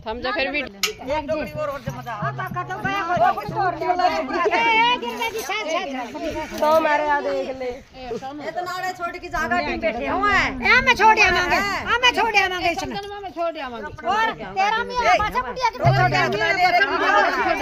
थम जा फिर भी तो मारे आ देख ले ये तो नाड़े छोड़ के जागा टीम बैठे हुए हैं मैं छोड़ आवांगे हाँ मैं छोड़ आवांगे इसमें छोड़ आवांगे और तेरा मियाँ पाछा बुढ़िया के छोड़ दे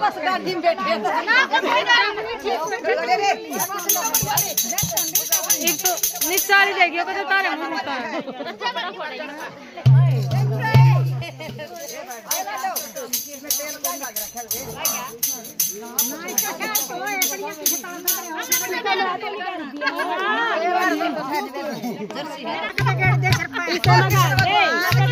बस गाड़ी में बैठे एक तो निचारी जाएगी को तो तारे मुँह में छोटी